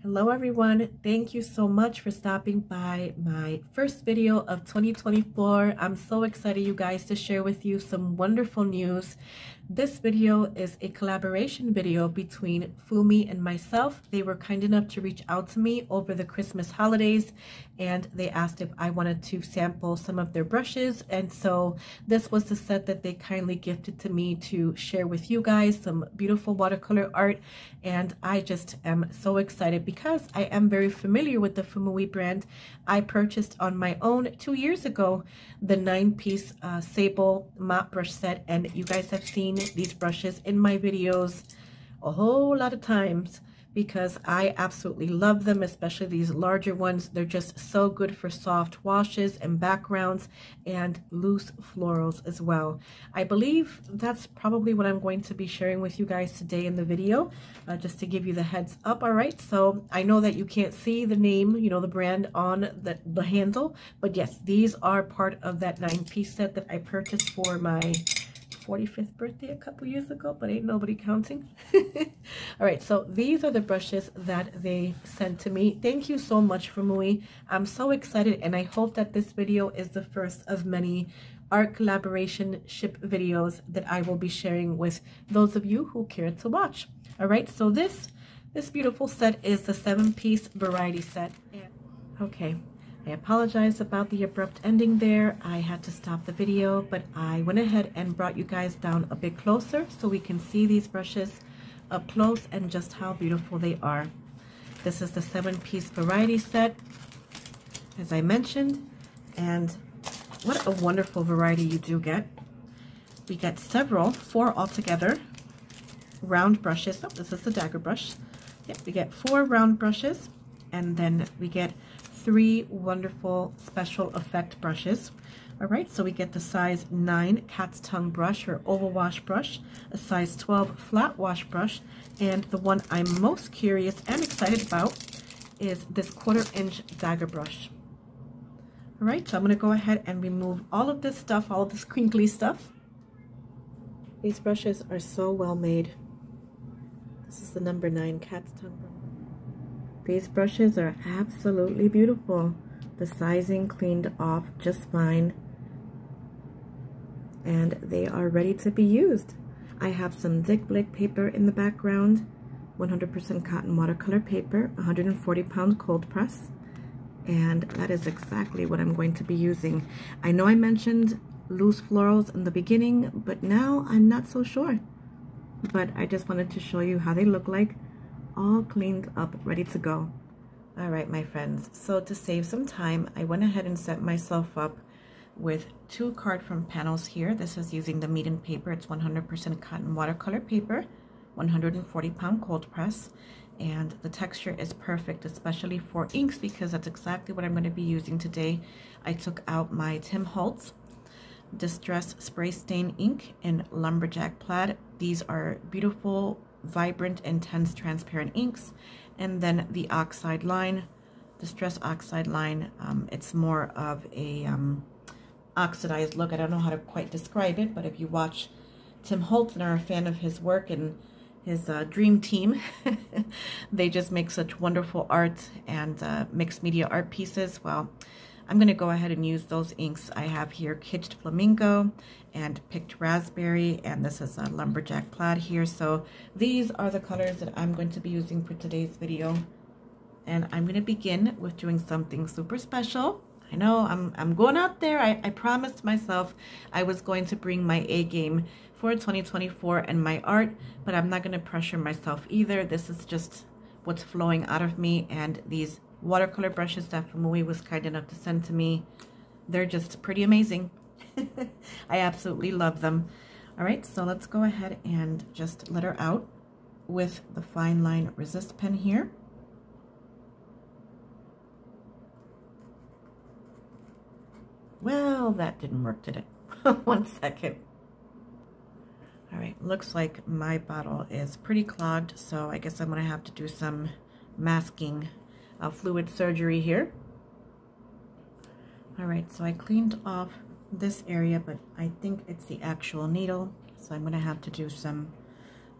Hello everyone, thank you so much for stopping by my first video of 2024. I'm so excited you guys to share with you some wonderful news. This video is a collaboration video between Fuumuui and myself. They were kind enough to reach out to me over the Christmas holidays and they asked if I wanted to sample some of their brushes. And so this was the set that they kindly gifted to me to share with you guys some beautiful watercolor art. And I just am so excited because I am very familiar with the Fuumuui brand. I purchased on my own two years ago the nine piece uh, sable mop brush set and you guys have seen these brushes in my videos a whole lot of times because I absolutely love them, especially these larger ones. They're just so good for soft washes and backgrounds and loose florals as well. I believe that's probably what I'm going to be sharing with you guys today in the video, uh, just to give you the heads up. All right, so I know that you can't see the name, you know, the brand on the, the handle, but yes, these are part of that nine piece set that I purchased for my 45th birthday a couple years ago, but ain't nobody counting. All right, so these are the brushes that they sent to me. Thank you so much, Fuumuui. I'm so excited, and I hope that this video is the first of many art collaboration ship videos that I will be sharing with those of you who care to watch. All right, so this this beautiful set is the seven-piece variety set. Okay, I apologize about the abrupt ending there. I had to stop the video, but I went ahead and brought you guys down a bit closer so we can see these brushes up close and just how beautiful they are. This is the seven-piece variety set, as I mentioned, and what a wonderful variety you do get. We get several, four altogether, round brushes. Oh, this is the dagger brush. Yep, we get four round brushes, and then we get three wonderful special effect brushes. All right, so we get the size 9 cat's tongue brush or oval wash brush, a size 12 flat wash brush, and the one I'm most curious and excited about is this quarter inch dagger brush. All right, so I'm going to go ahead and remove all of this stuff, all of this crinkly stuff. These brushes are so well made. This is the number 9 cat's tongue brush. These brushes are absolutely beautiful. The sizing cleaned off just fine. And they are ready to be used. I have some Dick Blick paper in the background, 100% cotton watercolor paper, 140 pound cold press. And that is exactly what I'm going to be using. I know I mentioned loose florals in the beginning, but now I'm not so sure. But I just wanted to show you how they look like all cleaned up, ready to go. All right, my friends. So to save some time, I went ahead and set myself up with two card from panels here. This is using the Meeden paper. It's 100% cotton watercolor paper, 140 pound cold press. And the texture is perfect, especially for inks, because that's exactly what I'm going to be using today. I took out my Tim Holtz Distress Spray Stain ink in Lumberjack Plaid. These are beautiful vibrant, intense, transparent inks. And then the oxide line, Distress Oxide line, um, it's more of a um, oxidized look. I don't know how to quite describe it, but if you watch Tim Holtz and are a fan of his work and his uh, dream team, they just make such wonderful art and uh, mixed media art pieces. Well, I'm going to go ahead and use those inks I have here, Kitsched Flamingo and Picked Raspberry, and this is a Lumberjack Plaid here. So these are the colors that I'm going to be using for today's video. And I'm going to begin with doing something super special. I know I'm, I'm going out there. I, I promised myself I was going to bring my A game for 2024 and my art, but I'm not going to pressure myself either. This is just what's flowing out of me and these watercolor brushes that Fuumuui was kind enough to send to me. They're just pretty amazing. I absolutely love them. All right, so let's go ahead and just let her out with the fine line resist pen here. Well, that didn't work, did it? One second. All right, looks like my bottle is pretty clogged, so I guess I'm gonna have to do some masking uh, fluid surgery here. All right, so I cleaned off this area, but I think it's the actual needle. So I'm gonna have to do some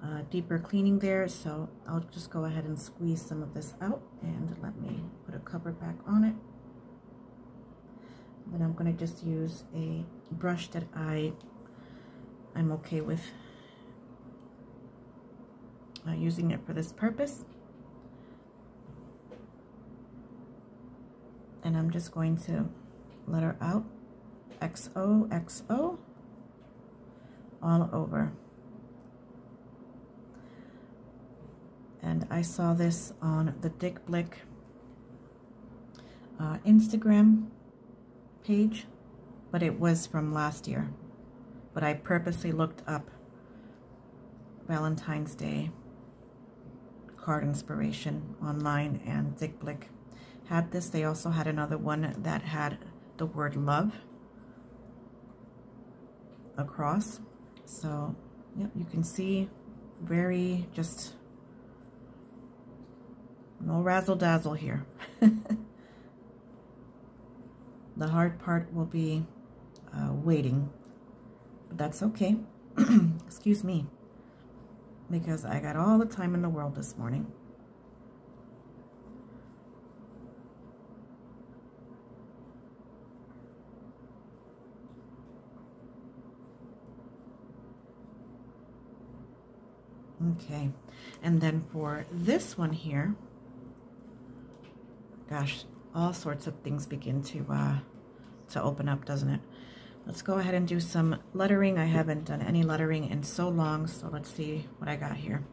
uh, deeper cleaning there. So I'll just go ahead and squeeze some of this out and let me put a cover back on it. Then I'm going to just use a brush that I, I'm okay with uh, using it for this purpose. And I'm just going to let her out XO XO all over. And I saw this on the Dick Blick uh, Instagram page, but it was from last year. But I purposely looked up Valentine's Day card inspiration online and Dick Blick had this. They also had another one that had the word love across. So, yep, you can see very just no razzle dazzle here. the hard part will be uh, waiting, but that's okay. Excuse me, because I got all the time in the world this morning. Okay, and then for this one here, gosh, all sorts of things begin to uh, to open up, doesn't it? Let's go ahead and do some lettering. I haven't done any lettering in so long, so let's see what I got here.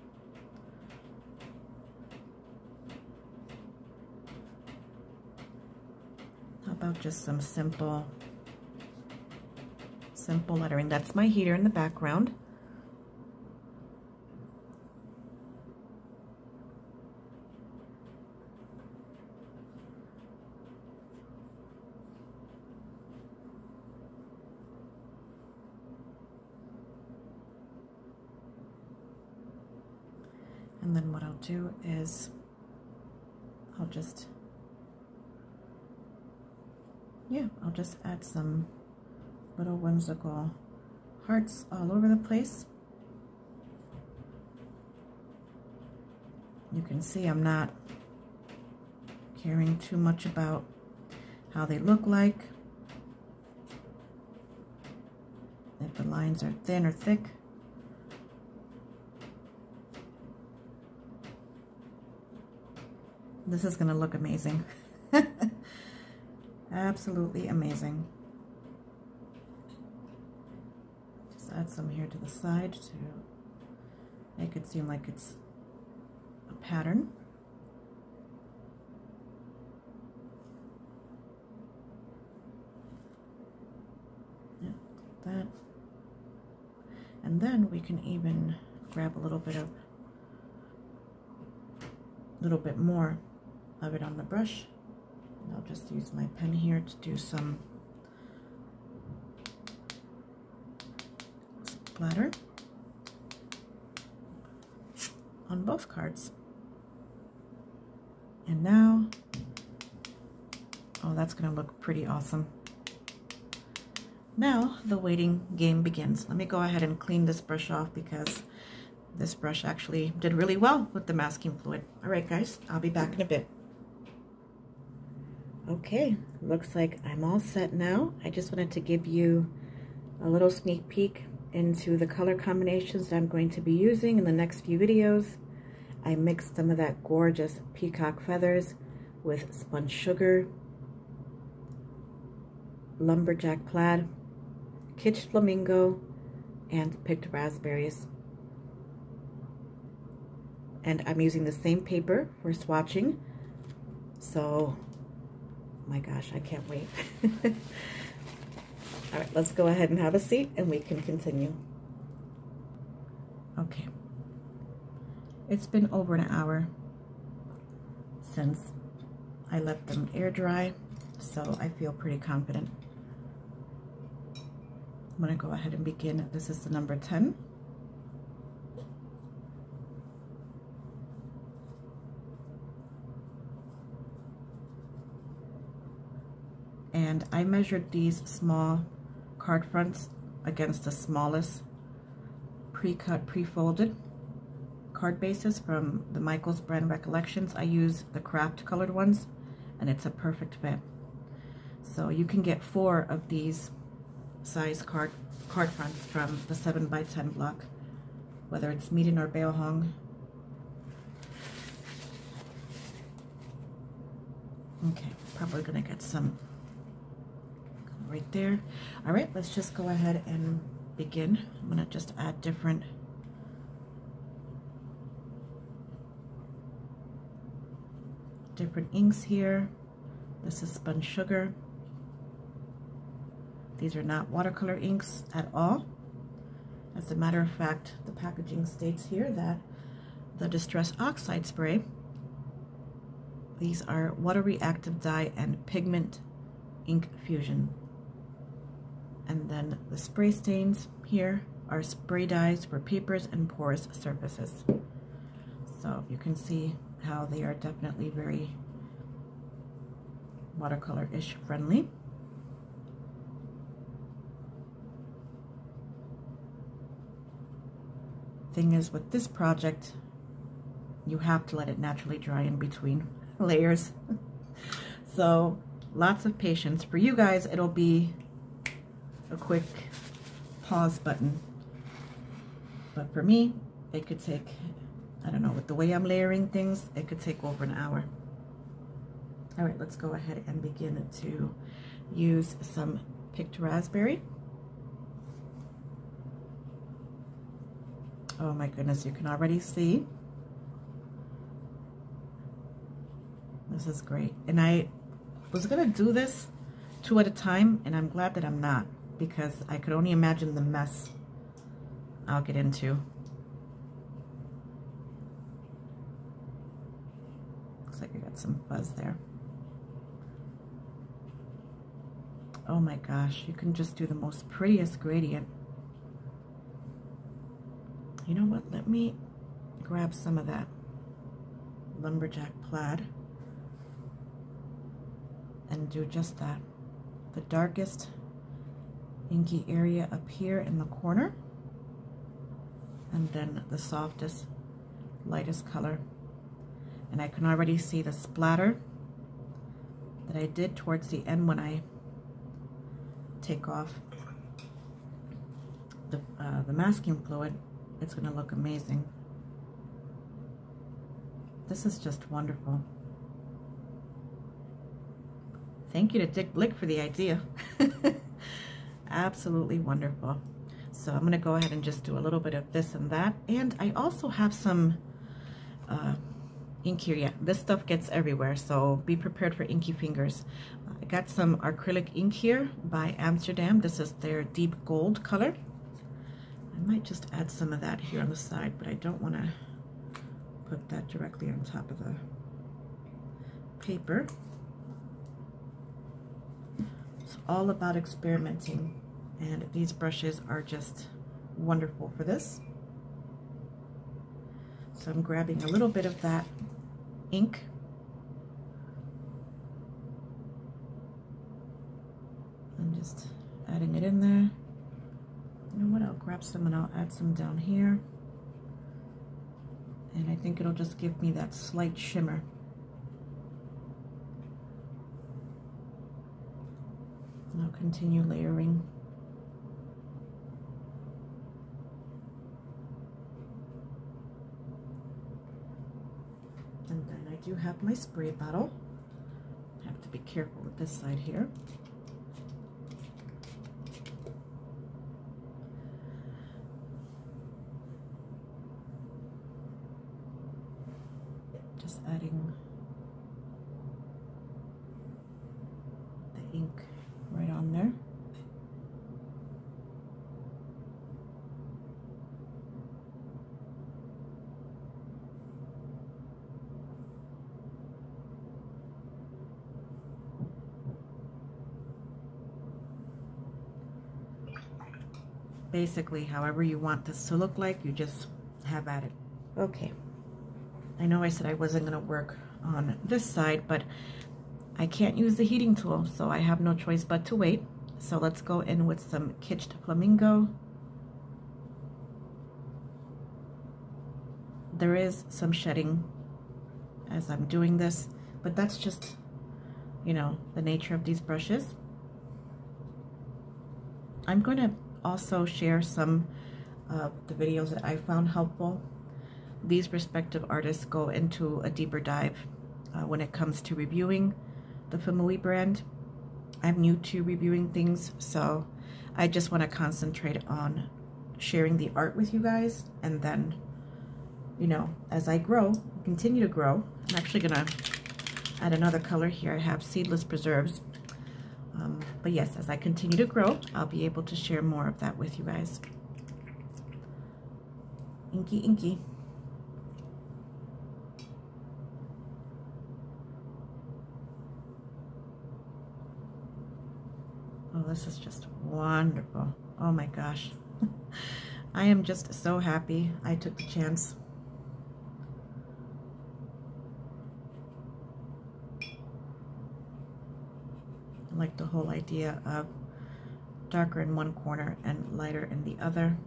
How about just some simple, simple lettering? That's my heater in the background. And then what I'll do is I'll just, yeah, I'll just add some little whimsical hearts all over the place. You can see I'm not caring too much about how they look like. If the lines are thin or thick. This is going to look amazing. Absolutely amazing. Just add some here to the side to make it seem like it's a pattern. Yeah, that. And then we can even grab a little bit of, a little bit more of it on the brush. And I'll just use my pen here to do some splatter on both cards. And now, oh, that's going to look pretty awesome. Now the waiting game begins. Let me go ahead and clean this brush off because this brush actually did really well with the masking fluid. All right, guys, I'll be back in a bit. Okay, looks like I'm all set now. I just wanted to give you a little sneak peek into the color combinations that I'm going to be using in the next few videos. I mixed some of that gorgeous peacock feathers with spun sugar, lumberjack plaid, kitsch flamingo, and picked raspberries. And I'm using the same paper for swatching. So my gosh, I can't wait. All right, let's go ahead and have a seat and we can continue. Okay. It's been over an hour since I let them air dry, so I feel pretty confident. I'm gonna go ahead and begin. This is the number 10. And I measured these small card fronts against the smallest pre-cut, pre-folded card bases from the Michaels brand Recollections. I use the craft colored ones and it's a perfect fit. So you can get four of these size card card fronts from the 7 by 10 block, whether it's Meeden or Baohong. Okay, probably gonna get some right there. All right, let's just go ahead and begin. I'm gonna just add different different inks here. This is spun sugar. These are not watercolor inks at all. As a matter of fact, the packaging states here that the Distress Oxide Spray, these are water reactive dye and pigment ink fusion. And then the spray stains here are spray dyes for papers and porous surfaces. So you can see how they are definitely very watercolor-ish friendly. Thing is, with this project, you have to let it naturally dry in between layers. so lots of patience. For you guys, it'll be a quick pause button. But for me, it could take, I don't know, with the way I'm layering things, it could take over an hour. All right, let's go ahead and begin to use some picked raspberry. Oh my goodness, you can already see. This is great. And I was gonna do this two at a time, and I'm glad that I'm not because I could only imagine the mess I'll get into. Looks like I got some fuzz there. Oh my gosh, you can just do the most prettiest gradient. You know what, let me grab some of that lumberjack plaid and do just that. The darkest inky area up here in the corner. And then the softest lightest color. And I can already see the splatter that I did towards the end when I take off the, uh, the masking fluid. It's gonna look amazing. This is just wonderful. Thank you to Dick Blick for the idea absolutely wonderful. So I'm going to go ahead and just do a little bit of this and that. And I also have some uh, ink here. Yeah, this stuff gets everywhere, so be prepared for inky fingers. I got some acrylic ink here by Amsterdam. This is their deep gold color. I might just add some of that here on the side, but I don't want to put that directly on top of the paper. It's all about experimenting and these brushes are just wonderful for this. So I'm grabbing a little bit of that ink. I'm just adding it in there. You know what, I'll grab some and I'll add some down here. And I think it'll just give me that slight shimmer. And I'll continue layering. Do have my spray bottle. I have to be careful with this side here. Just adding the ink right on there. Basically however you want this to look like you just have at it. Okay. I know I said I wasn't gonna work on this side but I can't use the heating tool so I have no choice but to wait. So let's go in with some Kitsched Flamingo. There is some shedding as I'm doing this, but that's just, you know, the nature of these brushes. I'm going to also share some of the videos that I found helpful. These respective artists go into a deeper dive uh, when it comes to reviewing the Fuumuui brand. I'm new to reviewing things, so I just want to concentrate on sharing the art with you guys and then you know as I grow continue to grow I'm actually gonna add another color here I have seedless preserves um, but yes as I continue to grow I'll be able to share more of that with you guys inky inky Oh, this is just wonderful. Oh my gosh. I am just so happy I took the chance. Like the whole idea of darker in one corner and lighter in the other.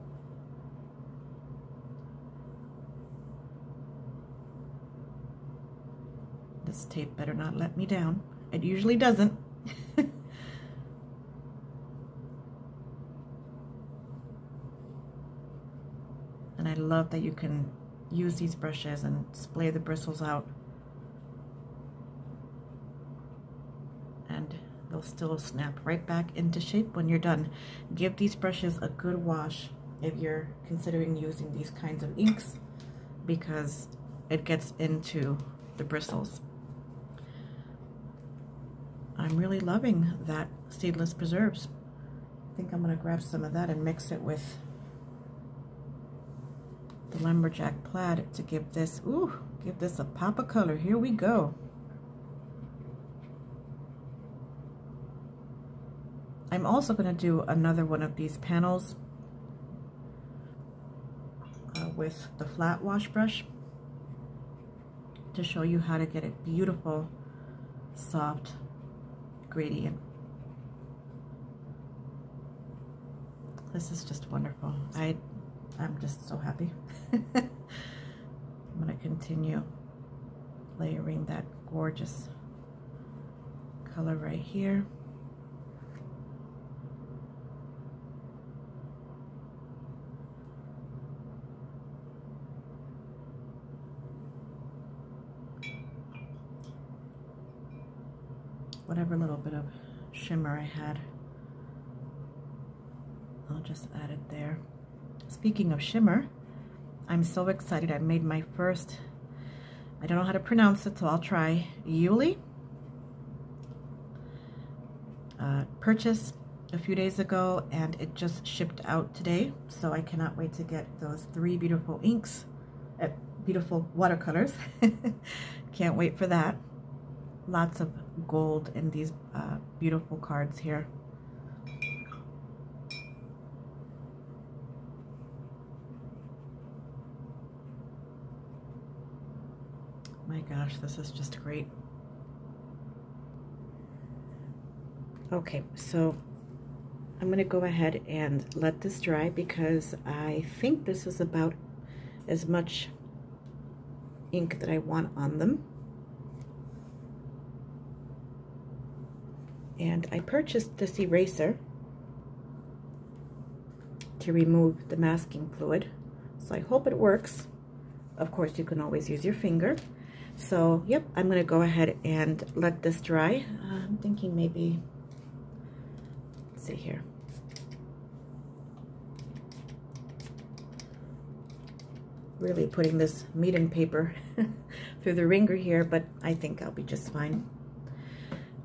This tape better not let me down. It usually doesn't. And I love that you can use these brushes and splay the bristles out. They'll still snap right back into shape when you're done. Give these brushes a good wash if you're considering using these kinds of inks because it gets into the bristles. I'm really loving that seedless preserves. I think I'm going to grab some of that and mix it with the lumberjack plaid to give this, ooh, give this a pop of color. Here we go. I'm also going to do another one of these panels uh, with the flat wash brush to show you how to get a beautiful, soft gradient. This is just wonderful. I I'm just so happy. I'm going to continue layering that gorgeous color right here. Whatever little bit of shimmer I had, I'll just add it there. Speaking of shimmer, I'm so excited. I made my first, I don't know how to pronounce it, so I'll try Yuli. Uh, purchase a few days ago and it just shipped out today. So I cannot wait to get those three beautiful inks, uh, beautiful watercolors. Can't wait for that. Lots of gold in these uh, beautiful cards here. My gosh, this is just great. Okay, so I'm going to go ahead and let this dry because I think this is about as much ink that I want on them. And I purchased this eraser to remove the masking fluid. So I hope it works. Of course, you can always use your finger. So, yep, I'm going to go ahead and let this dry. Uh, I'm thinking maybe, let's see here. Really putting this Meeden paper through the ringer here, but I think I'll be just fine.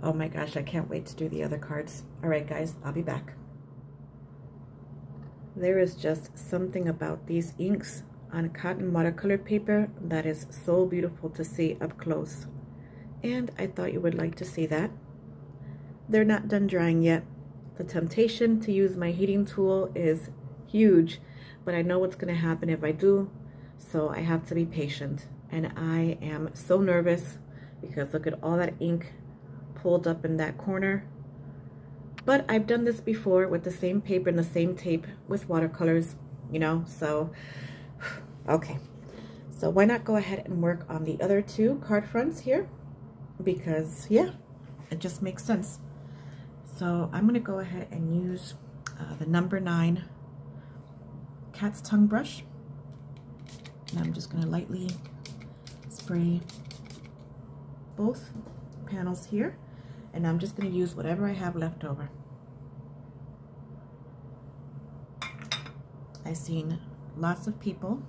Oh my gosh, I can't wait to do the other cards. All right, guys, I'll be back. There is just something about these inks on cotton watercolor paper that is so beautiful to see up close. And I thought you would like to see that. They're not done drying yet. The temptation to use my heating tool is huge, but I know what's going to happen if I do, so I have to be patient. And I am so nervous because look at all that ink pulled up in that corner. But I've done this before with the same paper and the same tape with watercolors, you know, so Okay, So why not go ahead and work on the other two card fronts here? Because yeah, it just makes sense. So I'm going to go ahead and use uh, the number nine cat's tongue brush. And I'm just going to lightly spray both panels here. And I'm just going to use whatever I have left over. I've seen lots of people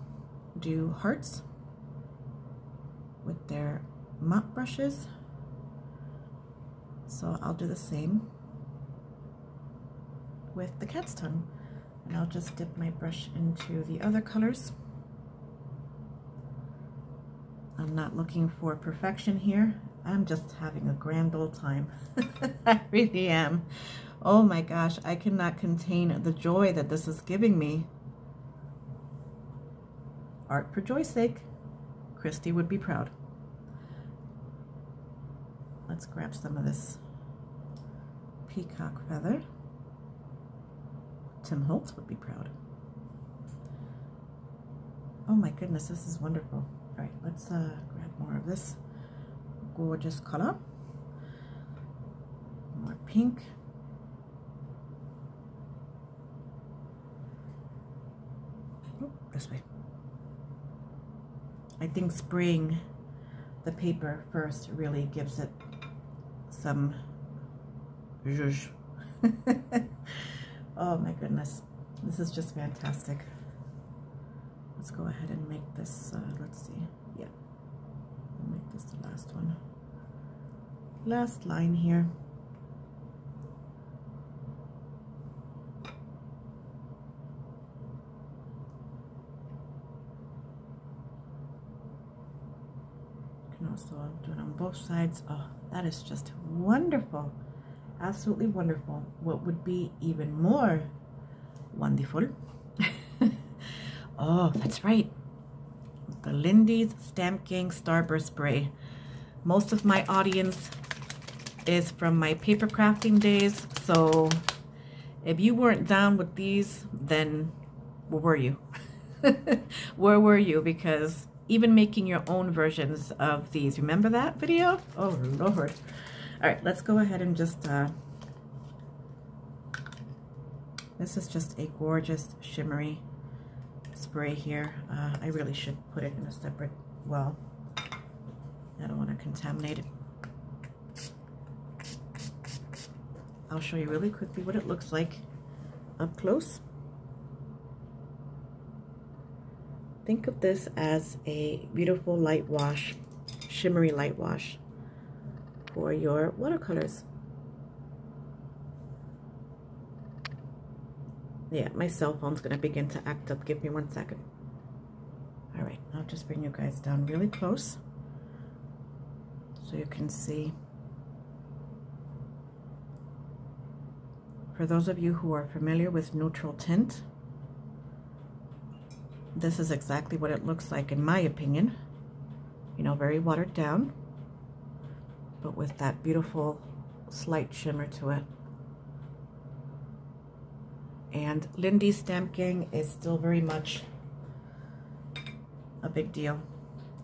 do hearts with their mop brushes. So I'll do the same with the cat's tongue. And I'll just dip my brush into the other colors. I'm not looking for perfection here. I'm just having a grand old time. I really am. Oh my gosh, I cannot contain the joy that this is giving me. Art for joy's sake. Christy would be proud. Let's grab some of this peacock feather. Tim Holtz would be proud. Oh my goodness, this is wonderful. All right, let's uh, grab more of this gorgeous color. More pink. Oh, this way. I think spraying the paper first really gives it some zhuzh. oh my goodness. This is just fantastic. Let's go ahead and make this, uh, let's see, this the last one. Last line here. you can also do it on both sides. Oh, that is just wonderful. Absolutely wonderful. What would be even more wonderful? oh, that's right. The Lindy's Stamp Gang Starburst Spray. Most of my audience is from my paper crafting days. So if you weren't down with these, then where were you? where were you? Because even making your own versions of these. Remember that video? Oh, Lord. All right, let's go ahead and just, uh, this is just a gorgeous shimmery spray here. Uh, I really should put it in a separate well. I don't want to contaminate it. I'll show you really quickly what it looks like up close. Think of this as a beautiful light wash, shimmery light wash for your watercolors. Yeah, my cell phone's going to begin to act up. Give me one second. All right, I'll just bring you guys down really close so you can see. For those of you who are familiar with neutral tint, this is exactly what it looks like in my opinion. You know, very watered down, but with that beautiful slight shimmer to it. And Lindy's Stamp Gang is still very much a big deal.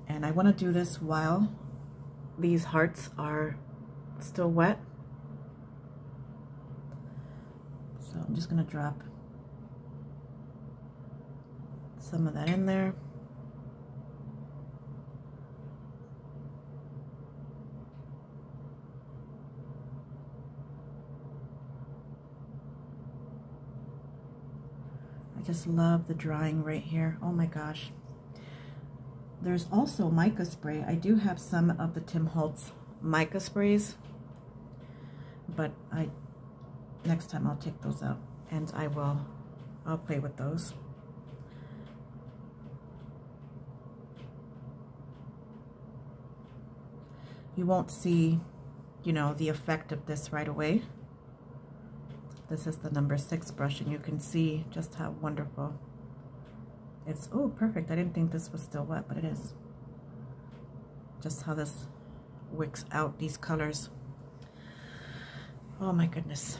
And I want to do this while these hearts are still wet. So I'm just going to drop some of that in there. I just love the drying right here. Oh my gosh. There's also mica spray. I do have some of the Tim Holtz mica sprays, but I next time I'll take those out and I will I'll play with those. you won't see, you know, the effect of this right away. This is the number six brush, and you can see just how wonderful. It's, oh, perfect. I didn't think this was still wet, but it is. Just how this wicks out these colors. Oh my goodness.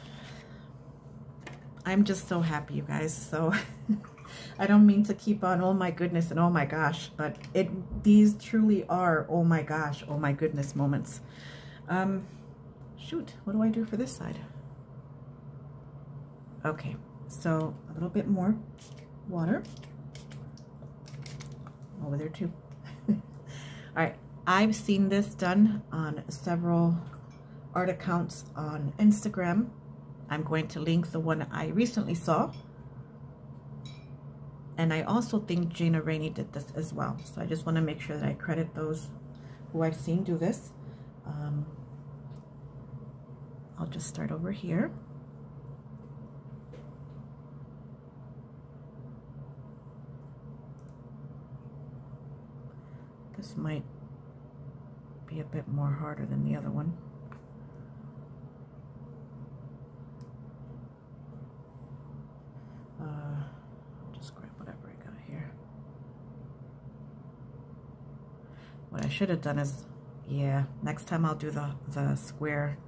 I'm just so happy, you guys. So I don't mean to keep on oh my goodness and oh my gosh, but it these truly are oh my gosh, oh my goodness moments. Um, shoot, what do I do for this side? Okay, so a little bit more water over there too. All right, I've seen this done on several art accounts on Instagram. I'm going to link the one I recently saw. And I also think Gina Rainey did this as well. So I just want to make sure that I credit those who I've seen do this. Um, I'll just start over here. This might be a bit more harder than the other one. Uh, just grab whatever I got here. What I should have done is, yeah, next time I'll do the, the square.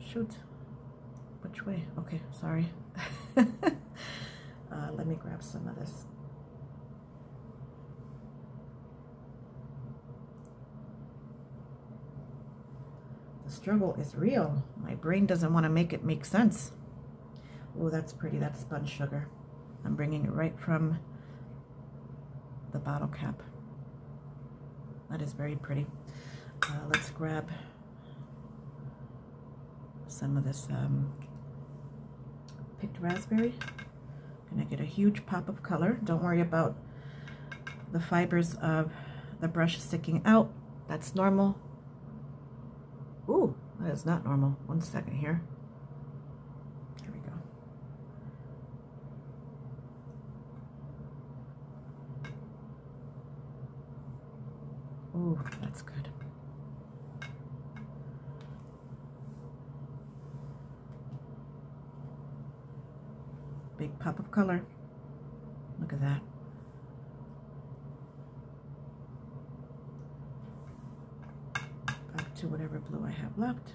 Shoot. Which way? Okay, sorry. uh, let me grab some of this. The struggle is real. My brain doesn't want to make it make sense. Oh, that's pretty. That's sponge sugar. I'm bringing it right from the bottle cap. That is very pretty. Uh, let's grab some of this um, picked raspberry. Gonna get a huge pop of color. Don't worry about the fibers of the brush sticking out. That's normal. Is not normal. One second. Here we go. Ooh, that's good. Big pop of color. Look at that. to whatever blue I have left.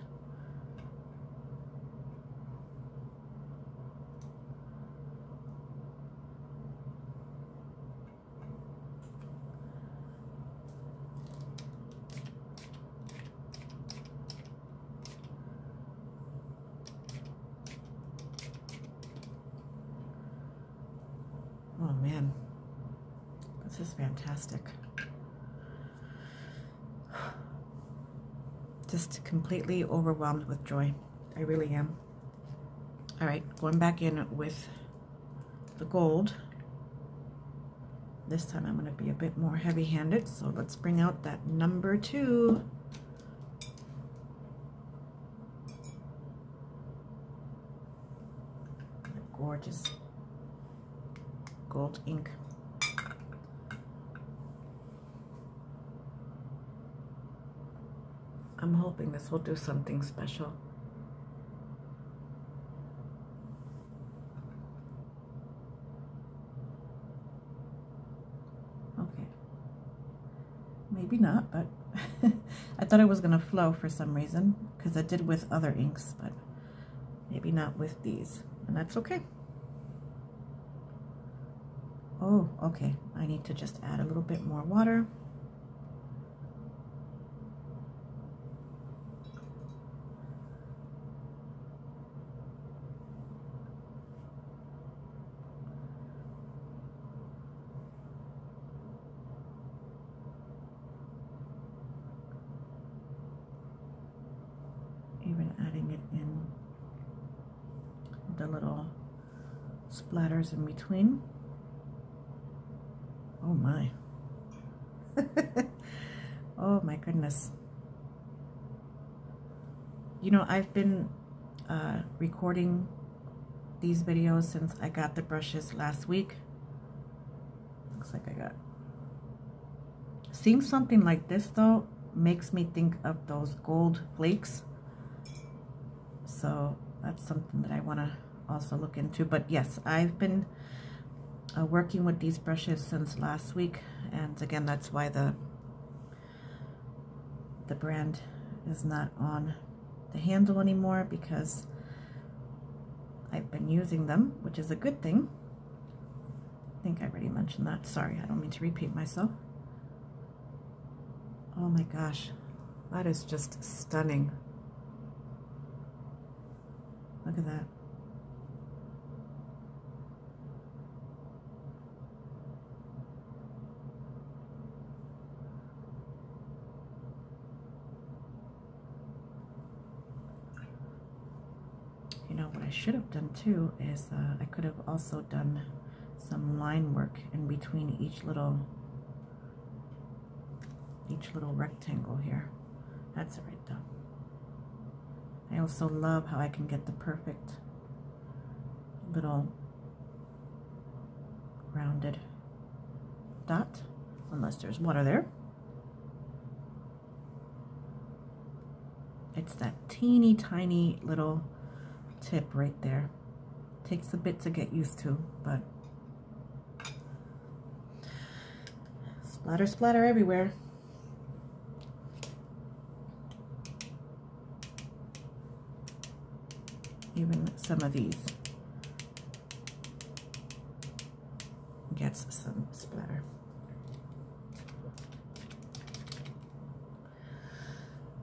Oh man, this is fantastic. just completely overwhelmed with joy. I really am. All right, going back in with the gold. This time I'm going to be a bit more heavy-handed, so let's bring out that number two. Gorgeous gold ink. I'm hoping this will do something special. Okay. Maybe not, but I thought it was going to flow for some reason because I did with other inks, but maybe not with these. And that's okay. Oh, okay. I need to just add a little bit more water. even adding it in the little splatters in between. Oh my. oh my goodness. You know, I've been uh, recording these videos since I got the brushes last week. Looks like I got... Seeing something like this though makes me think of those gold flakes so that's something that I want to also look into. But yes, I've been uh, working with these brushes since last week. And again, that's why the the brand is not on the handle anymore because I've been using them, which is a good thing. I think I already mentioned that. Sorry, I don't mean to repeat myself. Oh my gosh, that is just stunning. Look at that. You know, what I should have done too is uh, I could have also done some line work in between each little each little rectangle here. That's it right though. I also love how I can get the perfect little rounded dot, unless there's water there. It's that teeny tiny little tip right there. Takes a bit to get used to, but splatter, splatter everywhere. Even some of these gets some splatter.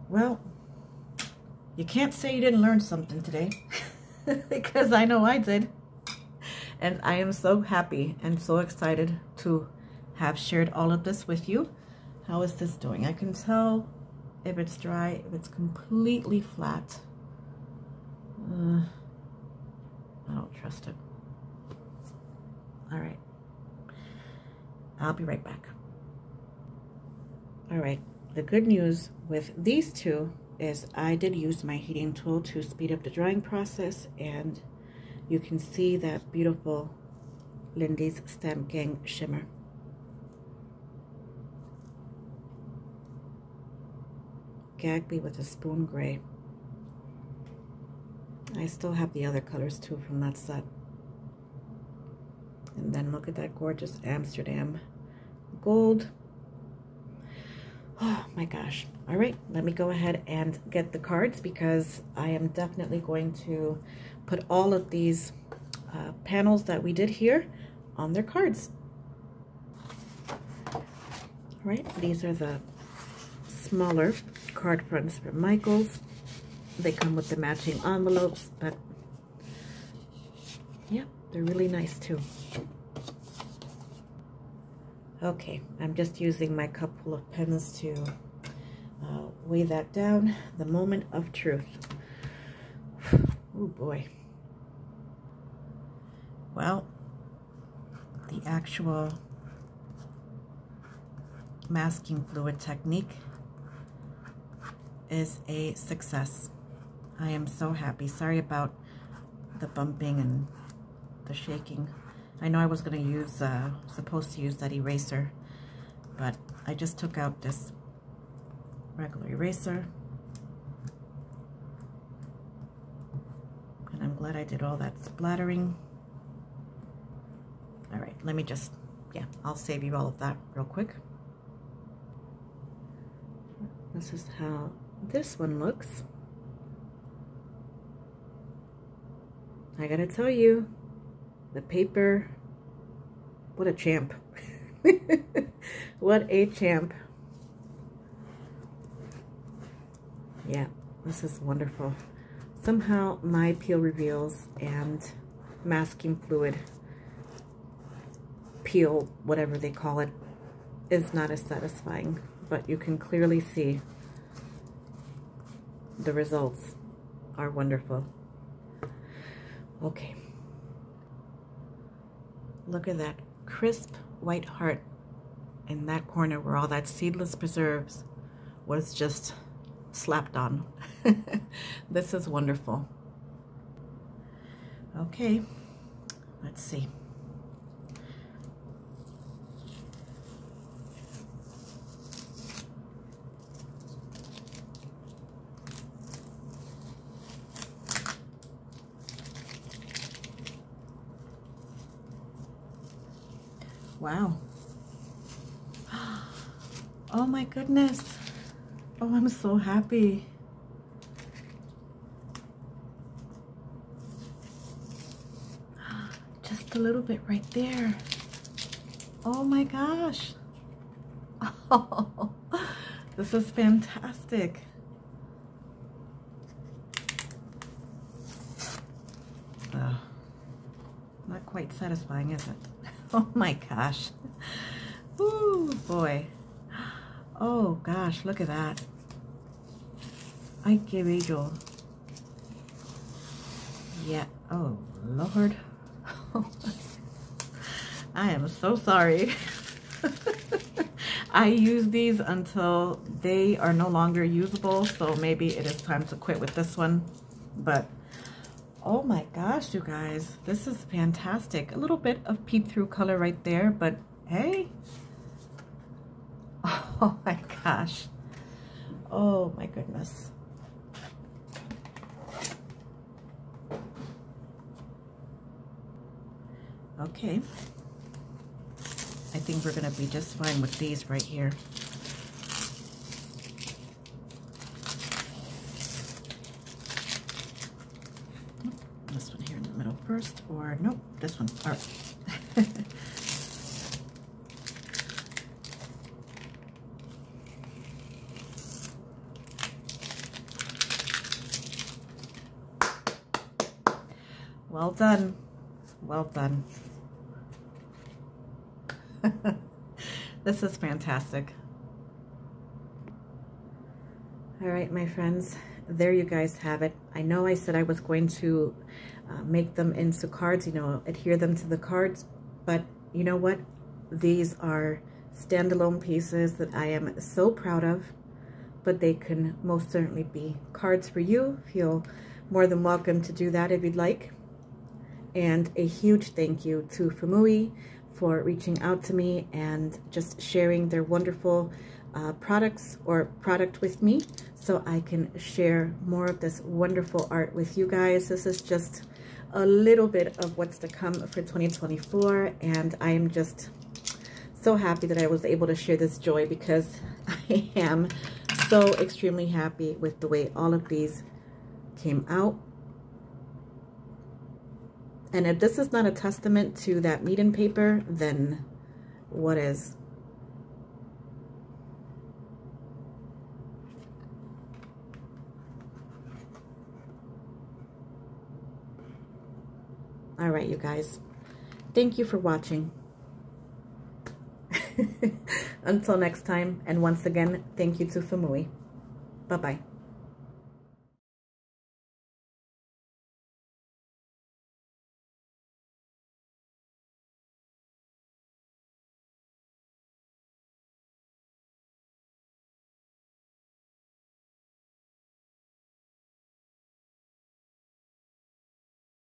Well, you can't say you didn't learn something today because I know I did. And I am so happy and so excited to have shared all of this with you. How is this doing? I can tell if it's dry, if it's completely flat. Uh, I don't trust it. All right. I'll be right back. All right. The good news with these two is I did use my heating tool to speed up the drying process and you can see that beautiful Lindy's Stamp Gang shimmer. Gag me with a spoon gray. I still have the other colors too from that set. And then look at that gorgeous Amsterdam gold. Oh my gosh. All right, let me go ahead and get the cards because I am definitely going to put all of these uh, panels that we did here on their cards. All right, these are the smaller card fronts from Michaels. They come with the matching envelopes, but yeah, they're really nice too. Okay, I'm just using my couple of pens to uh, weigh that down. The moment of truth. oh boy. Well, the actual masking fluid technique is a success. I am so happy. Sorry about the bumping and the shaking. I know I was going to use, uh, supposed to use that eraser, but I just took out this regular eraser. And I'm glad I did all that splattering. All right, let me just, yeah, I'll save you all of that real quick. This is how this one looks. I gotta tell you, the paper, what a champ. what a champ. Yeah, this is wonderful. Somehow my peel reveals and masking fluid peel, whatever they call it, is not as satisfying, but you can clearly see the results are wonderful. Okay. Look at that crisp white heart in that corner where all that seedless preserves was just slapped on. this is wonderful. Okay, let's see. Wow. Oh my goodness. Oh, I'm so happy. just a little bit right there. Oh my gosh. Oh, this is fantastic. Not quite satisfying, is it? Oh my gosh. Oh boy. Oh gosh, look at that. Ay, qué bello. Yeah. Oh, Lord. I am so sorry. I use these until they are no longer usable, so maybe it is time to quit with this one. But, oh my gosh, you guys, this is fantastic. A little bit of peep-through color right there, but hey. Oh my gosh. Oh my goodness. Okay. I think we're going to be just fine with these right here. This one here in the middle first, or nope, this one. All right. Well done. Well done. this is fantastic. All right, my friends, there you guys have it. I know I said I was going to uh, make them into cards, you know, adhere them to the cards, but you know what? These are standalone pieces that I am so proud of, but they can most certainly be cards for you. Feel more than welcome to do that if you'd like. And a huge thank you to Fuumuui for reaching out to me and just sharing their wonderful uh, products or product with me so I can share more of this wonderful art with you guys. This is just a little bit of what's to come for 2024 and I am just so happy that I was able to share this joy because I am so extremely happy with the way all of these came out and if this is not a testament to that Meeden paper, then what is? All right, you guys. Thank you for watching. Until next time, and once again, thank you to Fuumuui. Bye-bye.